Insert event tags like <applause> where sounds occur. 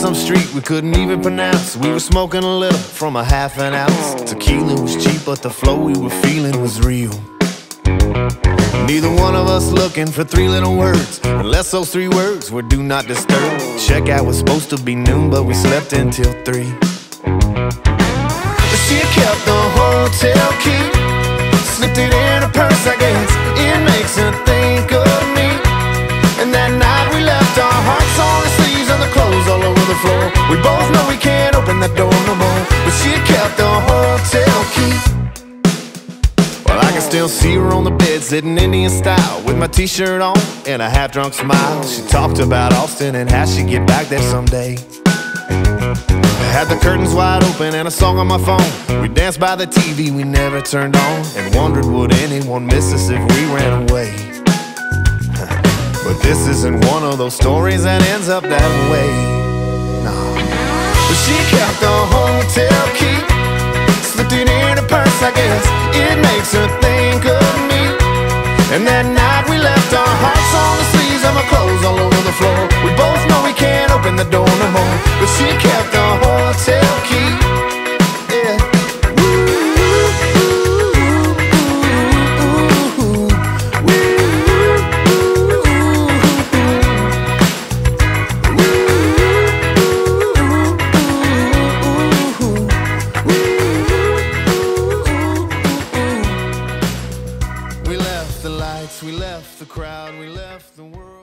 some street we couldn't even pronounce. We were smoking a little from a half an ounce. Tequila was cheap, but the flow we were feeling was real. Neither one of us looking for three little words, unless those three words were do not disturb. Checkout was supposed to be noon, but we slept until three. She kept the hotel key, still see her on the bed, sitting Indian style, with my t-shirt on and a half-drunk smile. She talked about Austin and how she'd get back there someday. Had the curtains wide open and a song on my phone. We danced by the TV we never turned on and wondered would anyone miss us if we ran away. <laughs> But this isn't one of those stories that ends up that way. No. But she kept the hotel key, And that night we left our hearts on the sleeves of our clothes all over the floor. We both know we can't open the door no more. But she kept lights, we left the crowd, we left the world.